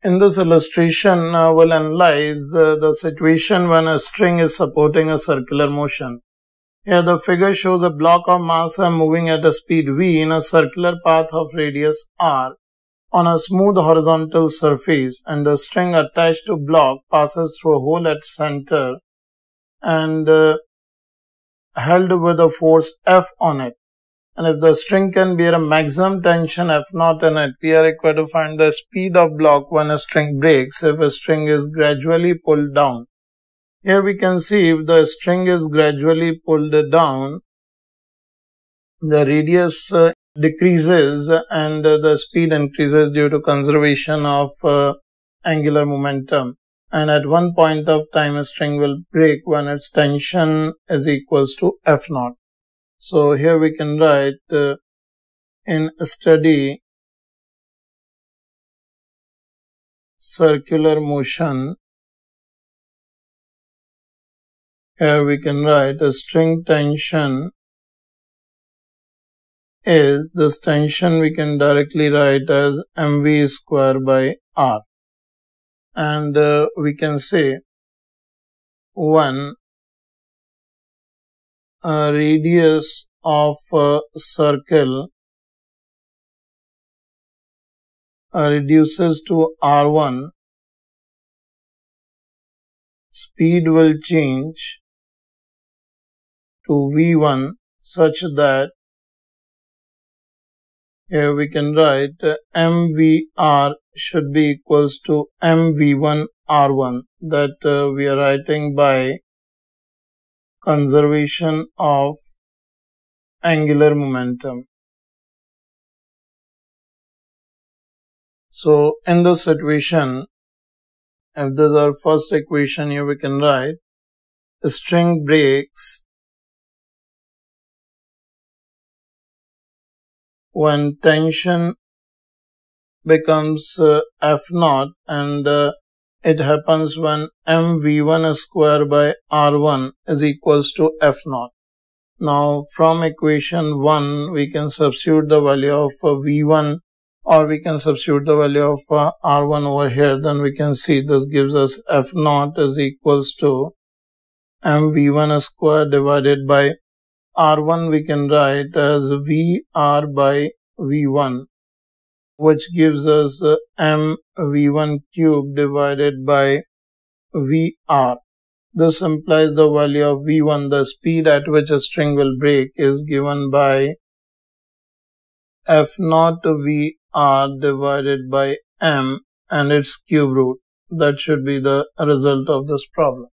In this illustration, uh, we'll analyze uh, the situation when a string is supporting a circular motion. Here the figure shows a block of mass m moving at a speed v in a circular path of radius r on a smooth horizontal surface and the string attached to block passes through a hole at center and uh, held with a force F on it and if the string can bear a maximum tension F naught in it, we are required to find the speed of block when a string breaks if a string is gradually pulled down. Here we can see if the string is gradually pulled down, the radius uh, decreases and uh, the speed increases due to conservation of uh, angular momentum. And at one point of time, a string will break when its tension is equals to F naught. So here we can write uh, in steady circular motion. Here we can write a string tension is this tension we can directly write as mv square by r and uh, we can say when a radius of a circle uh, reduces to r1 speed will change to v1 such that here we can write mvr should be equals to mv1 r1 that uh, we are writing by conservation of angular momentum. So in this situation, if this is our first equation here we can write string breaks when tension becomes uh, F naught and uh, it happens when mv1 square by r1 is equals to f naught. Now from equation 1 we can substitute the value of uh, v1 or we can substitute the value of uh, r1 over here. Then we can see this gives us f naught is equals to mv1 square divided by r1 we can write as vr by v1 which gives us uh, m v1 cube divided by vr. This implies the value of v1, the speed at which a string will break, is given by f naught vr divided by m and its cube root. That should be the result of this problem.